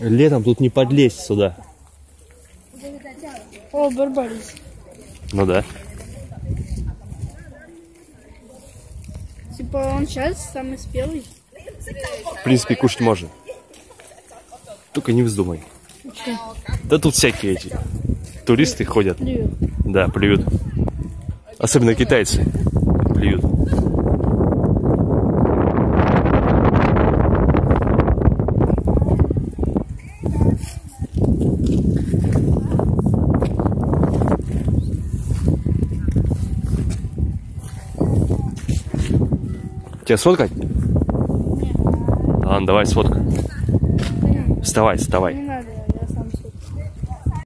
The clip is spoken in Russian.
Летом тут не подлезть сюда. О, барбарис. Ну да. Типа он сейчас самый спелый. В принципе, кушать можно. Только не вздумай. Да тут всякие эти туристы ходят. Плюют. Да, плюют. Особенно китайцы плюют. Тебя сфоткать? Ладно, давай сфоткай. Вставай, вставай.